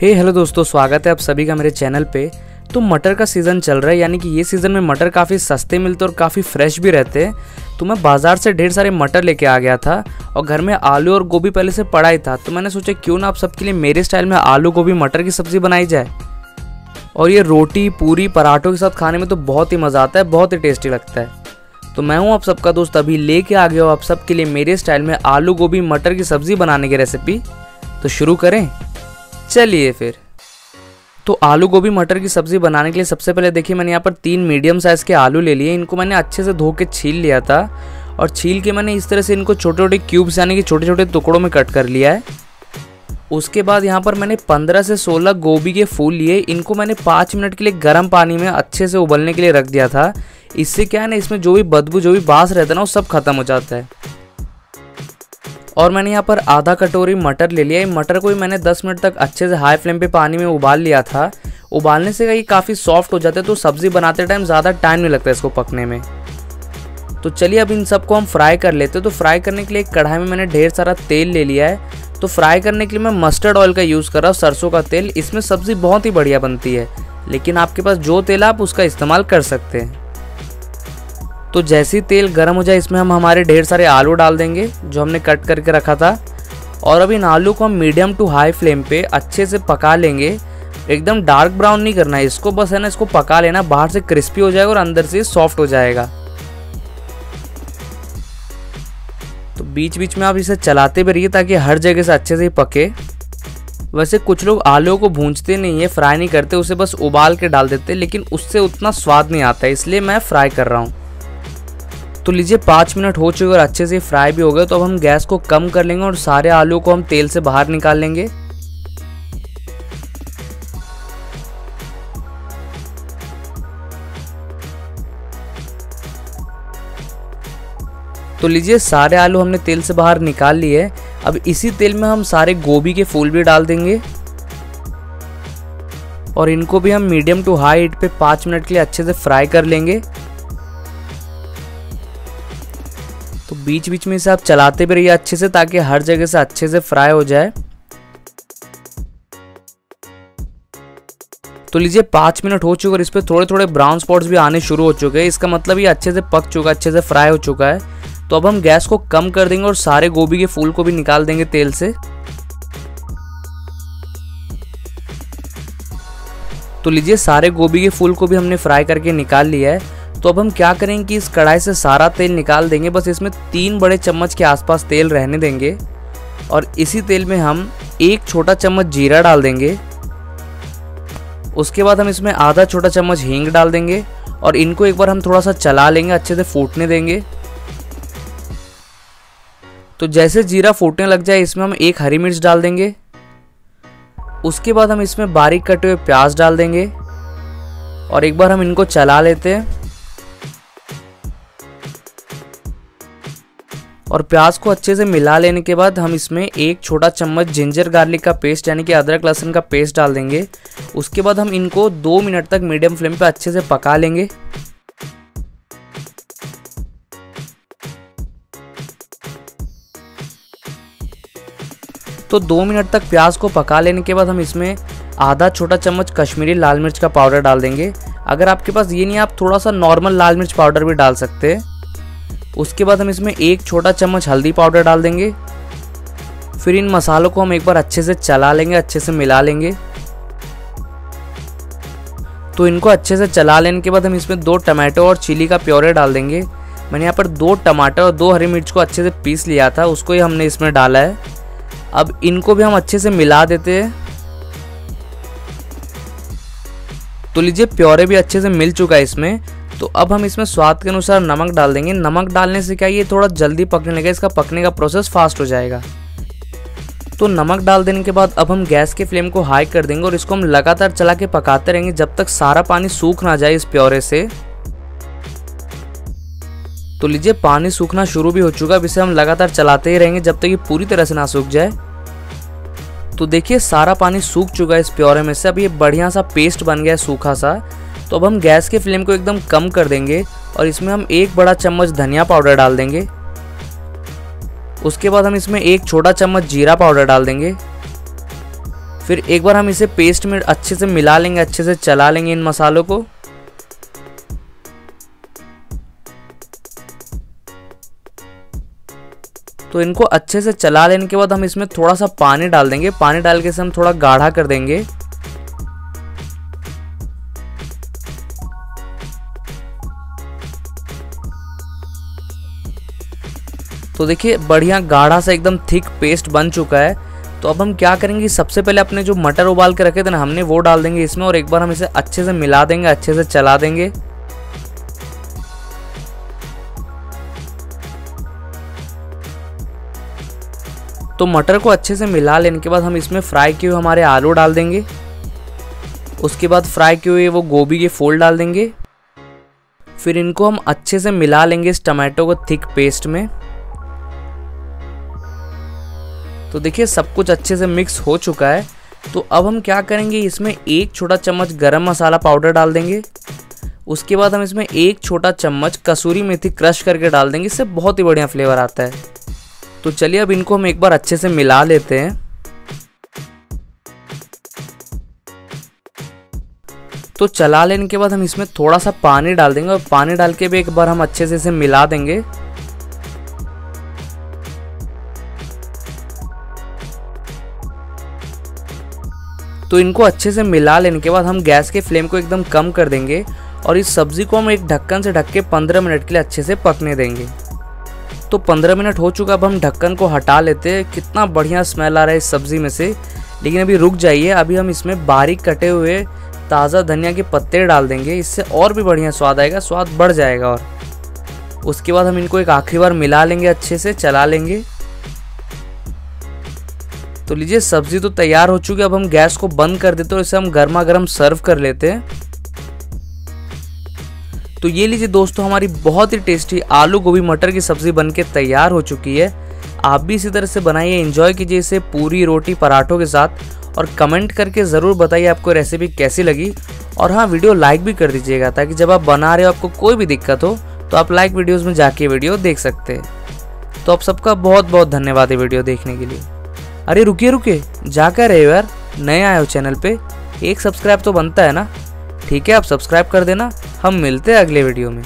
हे hello दोस्तों, स्वागत है आप सभी का मेरे चैनल पे। तो मटर का सीज़न चल रहा है, यानी कि ये सीज़न में मटर काफ़ी सस्ते मिलते और काफ़ी फ्रेश भी रहते हैं। तो मैं बाज़ार से ढेर सारे मटर लेके आ गया था और घर में आलू और गोभी पहले से पड़ा ही था। तो मैंने सोचा, क्यों ना आप सबके लिए मेरे स्टाइल में आलू, गोभी, मटर की सब्ज़ी बनाई जाए। और ये रोटी, पूरी, पराठों के साथ खाने में तो बहुत ही मज़ा आता है, बहुत ही टेस्टी लगता है। तो मैं हूँ आप सबका दोस्त, अभी लेके आ गया हूँ आप सबके लिए मेरे स्टाइल में आलू, गोभी, मटर की सब्ज़ी बनाने की रेसिपी तो शुरू करें। चलिए फिर। तो आलू गोभी मटर की सब्ज़ी बनाने के लिए सबसे पहले देखिए मैंने यहाँ पर तीन मीडियम साइज़ के आलू ले लिए। इनको मैंने अच्छे से धो के छील लिया था और छील के मैंने इस तरह से इनको छोटे छोटे क्यूब्स यानी कि छोटे छोटे टुकड़ों में कट कर लिया है। उसके बाद यहाँ पर मैंने 15 से 16 गोभी के फूल लिए। इनको मैंने पाँच मिनट के लिए गर्म पानी में अच्छे से उबलने के लिए रख दिया था। इससे क्या है ना, इसमें जो भी बदबू, जो भी बाँस रहता है ना, वो सब खत्म हो जाता है। और मैंने यहाँ पर आधा कटोरी मटर ले लिया। मटर को भी मैंने 10 मिनट तक अच्छे से हाई फ्लेम पे पानी में उबाल लिया था। उबालने से ये काफ़ी सॉफ्ट हो जाते हैं तो सब्ज़ी बनाते टाइम ज़्यादा टाइम नहीं लगता इसको पकने में। तो चलिए अब इन सबको हम फ्राई कर लेते हैं। तो फ्राई करने के लिए एक कढ़ाई में मैंने ढेर सारा तेल ले लिया है। तो फ्राई करने के लिए मैं मस्टर्ड ऑयल का यूज़ कर रहा हूँ, सरसों का तेल। इसमें सब्ज़ी बहुत ही बढ़िया बनती है। लेकिन आपके पास जो तेल आप उसका इस्तेमाल कर सकते हैं। तो जैसे ही तेल गर्म हो जाए, इसमें हम हमारे ढेर सारे आलू डाल देंगे, जो हमने कट करके रखा था। और अब इन आलू को हम मीडियम टू हाई फ्लेम पे अच्छे से पका लेंगे। एकदम डार्क ब्राउन नहीं करना है, इसको बस है ना, इसको पका लेना, बाहर से क्रिस्पी हो जाएगा और अंदर से सॉफ्ट हो जाएगा। तो बीच बीच में आप इसे चलाते भी रहिए ताकि हर जगह से अच्छे से पके। वैसे कुछ लोग आलू को भूंजते नहीं है फ्राई नहीं करते, उसे बस उबाल के डाल देते लेकिन उससे उतना स्वाद नहीं आता इसलिए मैं फ्राई कर रहा हूँ। तो लीजिए पाँच मिनट हो चुके और अच्छे से फ्राई भी हो गए तो अब हम गैस को कम कर लेंगे और सारे आलू को हम तेल से बाहर निकाल लेंगे। तो लीजिए सारे आलू हमने तेल से बाहर निकाल लिए। अब इसी तेल में हम सारे गोभी के फूल भी डाल देंगे। और इनको भी हम मीडियम टू हाई हीट पे पाँच मिनट के लिए अच्छे से फ्राई कर लेंगे। तो बीच बीच में इसे आप चलाते भी रहिए अच्छे से ताकि हर जगह से अच्छे से फ्राई हो जाए। तो लीजिए पाँच मिनट हो चुके और इस पर थोड़े थोड़े ब्राउन स्पॉट्स भी आने शुरू हो चुके हैं। इसका मतलब ये अच्छे से पक चुका अच्छे से फ्राई हो चुका है। तो अब हम गैस को कम कर देंगे और सारे गोभी के फूल को भी निकाल देंगे तेल से। तो लीजिए सारे गोभी के फूल को भी हमने फ्राई करके निकाल लिया है। तो अब हम क्या करेंगे कि इस कढ़ाई से सारा तेल निकाल देंगे। बस इसमें तीन बड़े चम्मच के आसपास तेल रहने देंगे और इसी तेल में हम एक छोटा चम्मच जीरा डाल देंगे। उसके बाद हम इसमें आधा छोटा चम्मच हींग डाल देंगे और इनको एक बार हम थोड़ा सा चला लेंगे, अच्छे से फूटने देंगे। तो जैसे जीरा फूटने लग जाए, इसमें हम एक हरी मिर्च डाल देंगे। उसके बाद हम इसमें बारीक कटे हुए प्याज डाल देंगे और एक बार हम इनको चला लेते हैं। और प्याज को अच्छे से मिला लेने के बाद हम इसमें एक छोटा चम्मच जिंजर गार्लिक का पेस्ट यानी कि अदरक लहसुन का पेस्ट डाल देंगे। उसके बाद हम इनको दो मिनट तक मीडियम फ्लेम पर अच्छे से पका लेंगे। तो दो मिनट तक प्याज को पका लेने के बाद हम इसमें आधा छोटा चम्मच कश्मीरी लाल मिर्च का पाउडर डाल देंगे। अगर आपके पास ये नहीं, आप थोड़ा सा नॉर्मल लाल मिर्च पाउडर भी डाल सकते हैं। उसके बाद हम इसमें एक छोटा चम्मच हल्दी पाउडर डाल देंगे। फिर इन मसालों को हम एक बार अच्छे से चला लेंगे, अच्छे से मिला लेंगे। तो इनको अच्छे से चला लेने के बाद हम इसमें दो टमाटो और चिली का प्योरे डाल देंगे। मैंने यहाँ पर दो टमाटर और दो हरी मिर्च को अच्छे से पीस लिया था, उसको ही हमने इसमें डाला है। अब इनको भी हम अच्छे से मिला देते हैं। तो लीजिए प्योरे भी अच्छे से मिल चुका है इसमें। तो अब हम इसमें स्वाद के अनुसार नमक डाल देंगे। नमक डालने से क्या ये थोड़ा जल्दी पकने लगेगा, इसका पकने का प्रोसेस फास्ट हो जाएगा। तो नमक डाल देने के बाद अब हम गैस के फ्लेम को हाई कर देंगे और इसको हम लगातार चला के पकाते रहेंगे जब तक सारा पानी सूख ना जाए इस प्योरे से। तो लीजिए, पानी सूखना शुरू भी हो चुका है। इसे हम लगातार चलाते ही रहेंगे जब तक ये पूरी तरह से ना सूख जाए। तो देखिए, सारा पानी सूख चुका है इस प्योरे में से। अब ये बढ़िया सा पेस्ट बन गया है, सूखा सा। तो अब हम गैस के फ्लेम को एकदम कम कर देंगे और इसमें हम एक बड़ा चम्मच धनिया पाउडर डाल देंगे। उसके बाद हम इसमें एक छोटा चम्मच जीरा पाउडर डाल देंगे। फिर एक बार हम इसे पेस्ट में अच्छे से मिला लेंगे, अच्छे से चला लेंगे इन मसालों को। तो इनको अच्छे से चला लेने के बाद हम इसमें थोड़ा सा पानी डाल देंगे। पानी डाल के इसे हम थोड़ा गाढ़ा कर देंगे। तो देखिए, बढ़िया गाढ़ा सा एकदम थिक पेस्ट बन चुका है। तो अब हम क्या करेंगे? सबसे पहले अपने जो मटर उबाल के रखे थे ना, हमने वो डाल देंगे इसमें और एक बार हम इसे अच्छे से मिला देंगे, अच्छे से चला देंगे। तो मटर को अच्छे से मिला लेने के बाद हम इसमें फ्राई किए हुए हमारे आलू डाल देंगे। उसके बाद फ्राई किए हुए वो गोभी के फूल डाल देंगे। फिर इनको हम अच्छे से मिला लेंगे इस टमाटो को थिक पेस्ट में। तो देखिए, सब कुछ अच्छे से मिक्स हो चुका है। तो अब हम क्या करेंगे, इसमें एक छोटा चम्मच गरम मसाला पाउडर डाल देंगे। उसके बाद हम इसमें एक छोटा चम्मच कसूरी मेथी क्रश करके डाल देंगे, इससे बहुत ही बढ़िया फ्लेवर आता है। तो चलिए, अब इनको हम एक बार अच्छे से मिला लेते हैं। तो चला लेने के बाद हम इसमें थोड़ा सा पानी डाल देंगे और पानी डाल के भी एक बार हम अच्छे से इसे मिला देंगे। तो इनको अच्छे से मिला लेने के बाद हम गैस के फ्लेम को एकदम कम कर देंगे और इस सब्ज़ी को हम एक ढक्कन से ढक के 15 मिनट के लिए अच्छे से पकने देंगे। तो 15 मिनट हो चुका, अब हम ढक्कन को हटा लेते हैं। कितना बढ़िया स्मेल आ रहा है इस सब्ज़ी में से। लेकिन अभी रुक जाइए, अभी हम इसमें बारीक कटे हुए ताज़ा धनिया के पत्ते डाल देंगे। इससे और भी बढ़िया स्वाद आएगा, स्वाद बढ़ जाएगा और। उसके बाद हम इनको एक आखिरी बार मिला लेंगे अच्छे से, चला लेंगे। तो लीजिए, सब्ज़ी तो तैयार हो चुकी है, अब हम गैस को बंद कर देते हैं इसे हम गर्मा गर्म सर्व कर लेते हैं। तो ये लीजिए दोस्तों, हमारी बहुत ही टेस्टी आलू गोभी मटर की सब्ज़ी बनके तैयार हो चुकी है। आप भी इसी तरह से बनाइए, एंजॉय कीजिए इसे पूरी रोटी पराठों के साथ। और कमेंट करके ज़रूर बताइए आपको रेसिपी कैसी लगी। और हाँ वीडियो लाइक भी कर दीजिएगा, ताकि जब आप बना रहे हो, आपको कोई भी दिक्कत हो तो आप लाइक वीडियोज़ में जाके वीडियो देख सकते हैं। तो आप सबका बहुत बहुत धन्यवाद है वीडियो देखने के लिए। अरे रुके रुके जा कर रहे हो यार, नए आए हो चैनल पे। एक सब्सक्राइब तो बनता है ना। ठीक है, आप सब्सक्राइब कर देना। हम मिलते हैं अगले वीडियो में।